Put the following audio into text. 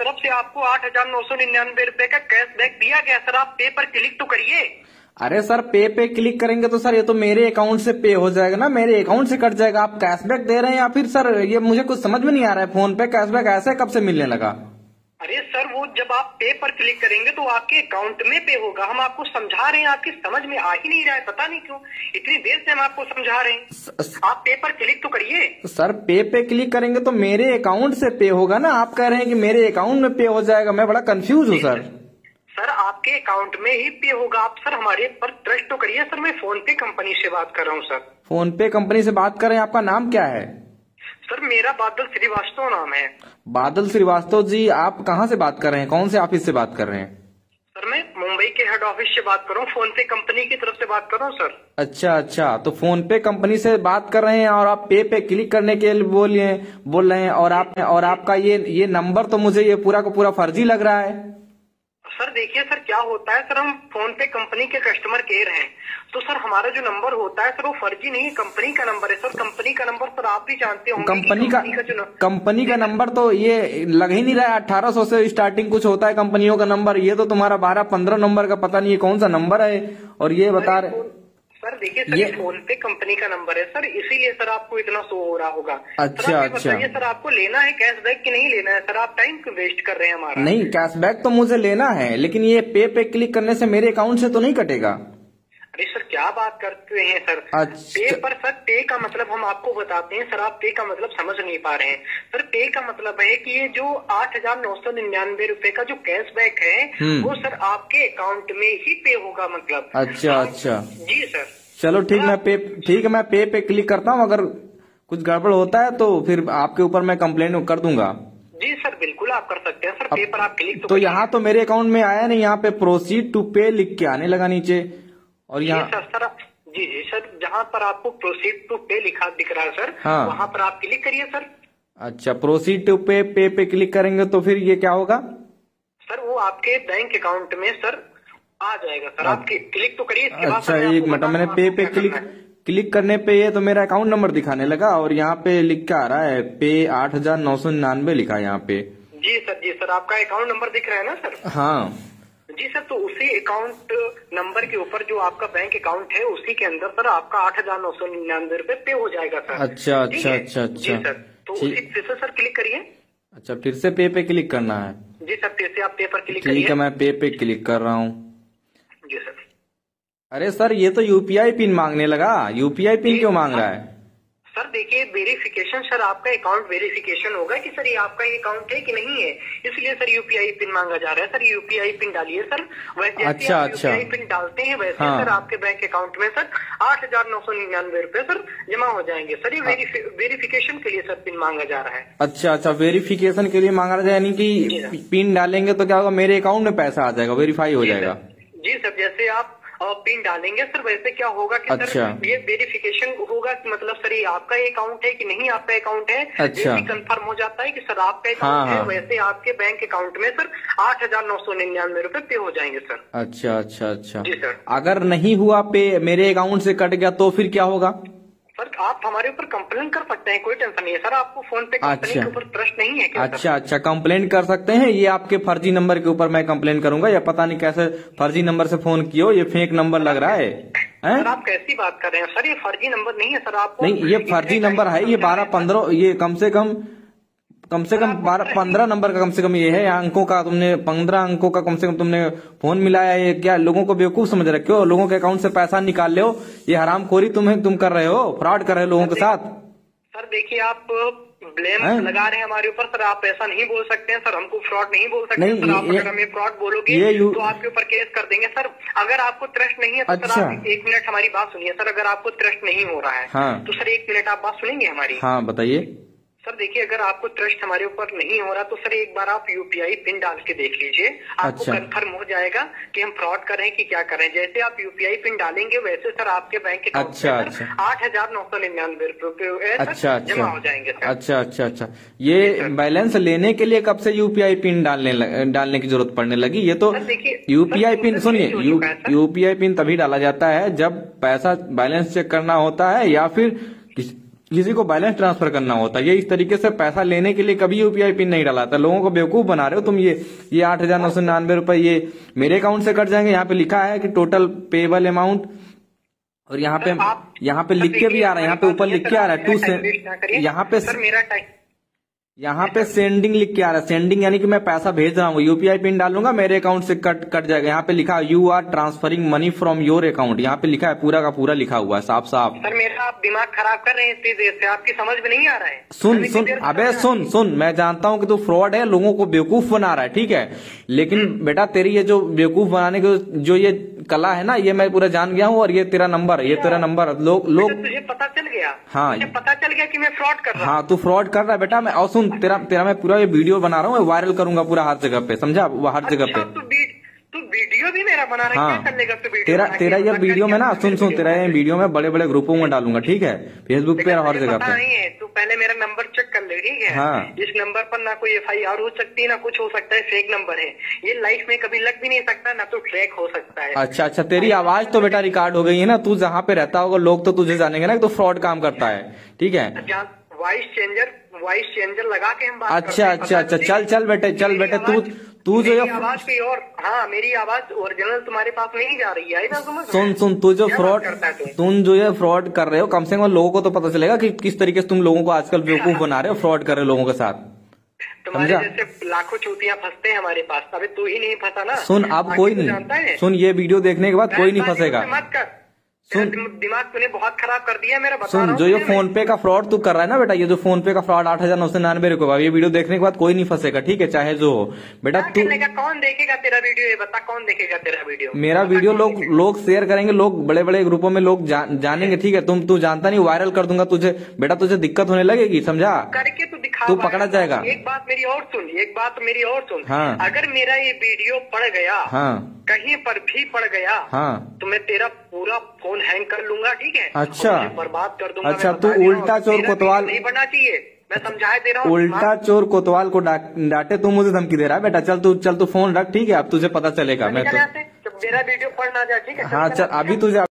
तरफ़ से आपको आठ हज़ार नौ सौ निन्यानवे रूपए का कैशबैक दिया गया। सर, आप पे पर क्लिक तो करिए। अरे सर पे पे क्लिक करेंगे तो सर, ये तो मेरे अकाउंट से पे हो जाएगा ना? मेरे अकाउंट से कट जाएगा। आप कैशबैक दे रहे हैं या फिर सर, ये मुझे कुछ समझ में नहीं आ रहा है, फ़ोन पे कैशबैक ऐसे कब से मिलने लगा? अरे सर वो जब आप पे पर क्लिक करेंगे तो आपके अकाउंट में पे होगा। हम आपको समझा रहे हैं आपकी समझ में आ ही नहीं रहा है पता नहीं क्यों। इतनी देर से हम आपको समझा रहे हैं। स- आप पे पर क्लिक तो करिए। सर पे पे क्लिक करेंगे तो मेरे अकाउंट से पे होगा ना? आप कह रहे हैं कि मेरे अकाउंट में पे हो जाएगा। मैं बड़ा कंफ्यूज हूँ सर। सर। आपके अकाउंट में ही पे होगा। आप सर हमारे पर ट्रस्ट तो करिए। सर मैं फ़ोन पे कंपनी से बात कर रहा हूँ सर। फ़ोन पे कंपनी से बात कर रहे हैं। आपका नाम क्या है? सर मेरा बादल श्रीवास्तव नाम है। बादल श्रीवास्तव जी आप कहाँ से बात कर रहे हैं? कौन से ऑफ़िस से बात कर रहे हैं? सर मैं मुंबई के हेड ऑफ़िस से बात कर रहा हूँ। फ़ोन पे कंपनी की तरफ़ से बात कर रहा हूँ सर। अच्छा अच्छा। तो फ़ोन पे कंपनी से बात कर रहे हैं और आप पे पे क्लिक करने के लिए बोल रहे हैं बोल रहे हैं और आप और आपका ये ये नंबर तो मुझे ये पूरा का पूरा फर्जी लग रहा है। सर देखिए सर क्या होता है सर हम फ़ोन पे कंपनी के कस्टमर केयर हैं। तो सर हमारा जो नंबर होता है सर वो फर्जी नहीं कंपनी का नंबर है। सर कंपनी का नंबर सर आप भी जानते होंगे कंपनी का कंपनी का नंबर तो ये लग ही नहीं रहा है। अठारह सौ से स्टार्टिंग कुछ होता है कंपनियों का नंबर ये तो तुम्हारा बारह पंद्रह नंबर का पता नहीं है कौन सा नंबर है। और ये बता रहे सर देखिए सर ये- फ़ोन पे कंपनी का नंबर है सर इसीलिए सर आपको इतना शो हो रहा होगा। अच्छा, सर ये अच्छा। सर आपको लेना है कैशबैक की नहीं लेना है? सर आप टाइम क्यों वेस्ट कर रहे हैं हमारा? नहीं कैशबैक तो मुझे लेना है लेकिन ये पे पे क्लिक करने से मेरे अकाउंट से तो नहीं कटेगा। अरे सर क्या बात करते हैं सर? अच्छा। पे पर सर पे का मतलब हम आपको बताते हैं सर आप पे का मतलब समझ नहीं पा रहे हैं। सर पे का मतलब है कि ये जो आठ हज़ार नौ सौ निन्यानवे रूपए का जो कैशबैक है हम्म। वो सर आपके अकाउंट में ही पे होगा मतलब। अच्छा हाँ, अच्छा। जी सर। चलो ठीक मैं पे ठीक है मैं पे पे क्लिक करता हूँ अगर कुछ गड़बड़ होता है तो फिर आपके ऊपर मैं कंप्लेन कर दूँगा। जी सर बिल्कुल आप कर सकते हैं। सर पे पर आप क्लिक तो तो यहाँ तो मेरे अकाउंट में आया नहीं यहाँ पे प्रोसीड टू पे लिख के आने लगा नीचे। और यहाँ सर जी जी सर जहाँ पर आपको प्रोसीड टू पे लिखा दिख रहा है सर हाँ। वहाँ पर आप क्लिक करिए सर। अच्छा प्रोसीड टू पे पे पे क्लिक करेंगे तो फिर ये क्या होगा? सर वो आपके बैंक अकाउंट में सर आ जाएगा सर। आप क्लिक तो करिए अच्छा एक मिनट मैंने पे पे क्लिक क्लिक करने पे ये तो मेरा अकाउंट नंबर दिखाने लगा और यहाँ पे लिख के आ रहा है पे आठ हज़ार नौ सौ निन्यानवे लिखा है यहाँ पे। जी सर जी सर आपका अकाउंट नंबर दिख रहा है ना सर? हाँ। जी सर तो उसी अकाउंट नंबर के ऊपर जो आपका बैंक अकाउंट है उसी के अंदर सर आपका आठ हज़ार नौ सौ निन्यानवे रूपए पे हो जाएगा सर। अच्छा, ठीक अच्छा, अच्छा, जी अच्छा। सर तो उसी फिर से सर क्लिक करिए। अच्छा फिर से पे पे क्लिक करना है? जी सर फिर से आप पे पर क्लिक ठीक है मैं पे पे क्लिक कर रहा हूँ। जी सर। अरे सर ये तो यूपीआई पिन मांगने लगा। यूपीआई पिन क्यों मांग रहा है? सर देखिए वेरिफिकेशन सर आपका अकाउंट वेरिफिकेशन होगा कि सर ये आपका ये अकाउंट है कि नहीं है? इसलिए सर यूपीआई पिन मांगा जा रहा है। सर यूपीआई पिन डालिए सर। वैसे अच्छा, आप अच्छा। यूपीआई पिन डालते हैं वैसे हाँ। सर आपके बैंक अकाउंट में सर आठ हज़ार नौ सौ निन्यानवे रूपए सर जमा हो जाएँगे। सर ये वेरिफिकेशन के लिए सर पिन मांगा जा रहा है। अच्छा अच्छा वेरिफिकेशन के लिए मांगा रहा है यानी कि पिन डालेंगे तो क्या होगा मेरे अकाउंट में पैसा आ जाएगा वेरीफाई हो जाएगा। जी सर जैसे आप पिन डालेंगे सर वैसे क्या होगा कि अच्छा। सर ये वेरिफिकेशन होगा कि मतलब सर ये आपका अकाउंट है कि नहीं आपका अकाउंट है अच्छा। ये कंफर्म हो जाता है कि सर आपका अकाउंट हाँ, है हाँ। वैसे आपके बैंक अकाउंट में सर आठ हज़ार नौ सौ निन्यानवे रूपए पे हो जाएँगे सर अच्छा अच्छा अच्छा जी सर अगर नहीं हुआ पे मेरे अकाउंट से कट गया तो फिर क्या होगा सर आप हमारे ऊपर कंप्लेन कर सकते हैं कोई टेंशन नहीं है। सर आपको फ़ोन पे अच्छा। के ऊपर ट्रस्ट नहीं है क्या अच्छा अच्छा कंप्लेन कर सकते हैं? ये आपके फर्जी नंबर के ऊपर मैं कंप्लेन करूँगा या पता नहीं कैसे फर्जी नंबर से फ़ोन किया ये फेक नंबर लग रहा है। हैं? सर आप कैसी बात कर रहे हैं? सर ये फर्जी नंबर नहीं है सर आप नहीं ये फर्जी नंबर है। ये बारह पंद्रह ये कम से कम कम से कम बारह पंद्रह नंबर का कम से कम ये है। अंकों का तुमने पंद्रह अंकों का कम से कम तुमने फ़ोन मिलाया ये क्या लोगों को बेवकूफ़ समझ रखे हो? लोगों के अकाउंट से पैसा निकाल ले हो? ये हरामखोरी तुम्हें तुम कर रहे हो? फ्रॉड कर रहे हो लोगों के साथ? सर देखिए आप ब्लेम? लगा रहे हैं हमारे ऊपर। सर आप ऐसा नहीं बोल सकते हैं। सर हमको फ्रॉड नहीं बोल सकते नहीं, सर आप ये- अगर हमें फ्रॉड बोलोगे ये यू- तो आपके ऊपर केस कर देंगे। सर अगर आपको त्रस्ट नहीं है तो सर अच्छा। आप एक मिनट हमारी बात सुनिए। सर अगर आपको त्रस्ट नहीं हो रहा है हाँ। तो सर एक मिनट आप बात सुनेंगे हमारी? हाँ बताइए। सर देखिए अगर आपको ट्रस्ट हमारे ऊपर नहीं हो रहा तो सर एक बार आप यूपीआई पिन डाल के देख लीजिए। आपको अच्छा। कंफर्म हो जाएगा कि हम फ्रॉड कर रहे हैं कि क्या कर रहे हैं। जैसे आप यूपीआई पिन डालेंगे वैसे सर आपके बैंक अकाउंट अच्छा, अच्छा। आठ हज़ार नौ सौ निन्यानवे रूपए अच्छा जमा अच्छा हो जाएँगे सर। अच्छा अच्छा अच्छा। ये बैलेंस लेने के लिए कब से यूपीआई पिन डालने लग- डालने की ज़रूरत पड़ने लगी? ये तो यूपीआई पिन सुनिए यूपीआई पिन तभी डाला जाता है जब पैसा बैलेंस चेक करना होता है या फिर किस- को बैलेंस ट्रांसफ़र करना होता है। ये इस तरीके से पैसा लेने के लिए कभी यूपीआई पिन नहीं डाला था लोगों को बेवकूफ़ बना रहे हो तुम ये। ये आठ हज़ार नौ सौ निन्यानवे रुपए ये मेरे अकाउंट से कट जाएँगे। यहाँ पे लिखा है कि टोटल पेबल अमाउंट और यहाँ पे यहाँ पे लिख के भी आ रहा है। यहाँ पे ऊपर लिख के आ रहा है। टू से यहाँ पे सर मेरा टाइम यहाँ पे सेंडिंग लिख के आ रहा है। सेंडिंग यानी कि मैं पैसा भेज रहा हूँ यूपीआई पिन डालूँगा मेरे अकाउंट से कट कट जाएगा। यहाँ पे लिखा you are transferring money from your account यहाँ पे लिखा है पूरा का पूरा लिखा हुआ है साफ़ साफ़ सर मेरा आप दिमाग खराब कर रहे हैं इतनी देर से। आपकी समझ में नहीं आ रहा है। सुन सुन अबे सुन सुन मैं जानता हूँ कि तू फ्रॉड है लोगों को बेवकूफ़ बना रहा है ठीक है? लेकिन बेटा तेरी ये जो बेवकूफ़ बनाने की जो ये कला है ना ये मैं पूरा जान गया हूँ और ये तेरा नंबर ये तेरा नंबर लोग लोग तुझे पता गया। हाँ। मुझे पता चल गया कि मैं फ्रॉड कर रहा हाँ तू फ्रॉड कर रहा है बेटा मैं और सुन तेरा तेरा मैं पूरा ये वीडियो बना रहा हूँ वायरल करूँगा पूरा हर जगह पे समझा? वो हर जगह अच्छा, पे तू वी- तू वीडियो भी मेरा बना हाँ वीडियो तेरा तेरा ये वीडियो में ना सुन सुन तेरा ये वीडियो में बड़े बड़े ग्रुपों में डालूँगा ठीक है? फेसबुक पे और हर जगह पे। नहीं है तू पहले मेरा नंबर चेक कर ले ठीक है? हाँ। इस नंबर पर ना कोई एफ़ आई आर हो सकती है ना कुछ हो सकता है फेक नंबर है। ये लाइफ में कभी लग भी नहीं सकता ना तो ट्रैक हो सकता है। अच्छा अच्छा तेरी आवाज़ तो बेटा रिकॉर्ड हो गई है ना तू जहाँ पे रहता होगा लोग तो तुझे जानेंगे ना तो फ्रॉड काम करता है ठीक है? वॉइस चेंजर वॉइस चेंजर लगा के हम बात अच्छा अच्छा अच्छा चल चल बेटे चल बेटे तू तू जो आवाज़ की और हाँ मेरी आवाज़ ओरिजिनल तुम्हारे पास नहीं जा रही है ना समझ? सुन सुन तू जो फ्रॉड? तुम जो ये फ्रॉड कर रहे हो कम से कम लोगों को तो पता चलेगा कि किस तरीके से तुम लोगों को आजकल बेवकूफ़ बना रहे हो फ्रॉड कर रहे हो लोगों के साथ। तुम्हारे समझा? जैसे लाखों चूतियाँ फंसते हैं हमारे पास अबे तू ही नहीं फंसा ना। सुन अब कोई तू नहीं। सुन ये वीडियो देखने के बाद कोई नहीं फंसेगा। मत कर। दिमाग तूने बहुत खराब कर दिया मेरा बता सुन जो ये फ़ोन पे का फ्रॉड तू कर रहा है ना बेटा ये जो फ़ोन पे का फ्रॉड आठ हज़ार नौ सौ निन्यानवे रुपए ये वीडियो देखने के बाद कोई नहीं फंसेगा ठीक है चाहे जो हो। बेटा तू कौन देखेगा तेरा वीडियो? ये बता कौन देखेगा तेरा वीडियो? मेरा वीडियो लोग लोग शेयर करेंगे लोग बड़े बड़े ग्रुपों में लोग जानेंगे ठीक है तुम तू जानता नहीं वायरल कर दूँगा तुझे। बेटा तुझे दिक्कत होने लगेगी समझा? करके तू तू पकड़ा जाएगा। एक बात मेरी और सुन एक बात मेरी और सुन। हाँ। अगर मेरा ये वीडियो पड़ गया हाँ। कहीं पर भी पड़ गया हाँ। तो मैं तेरा पूरा फ़ोन हैंग कर लूँगा ठीक है? अच्छा। बर्बाद कर दूँगा अच्छा, तू हूँ। उल्टा चोर कोतवाल- नहीं बनना चाहिए। मैं समझा दे रहा हूँ उल्टा चोर कोतवाल को डांटे तू मुझे धमकी दे रहा है। बेटा चल तू चल तू फ़ोन रख ठीक है? अब तुझे पता चलेगा मैं तो मेरा वीडियो पढ़ना जाए ठीक है? हाँ चल अभी तुझे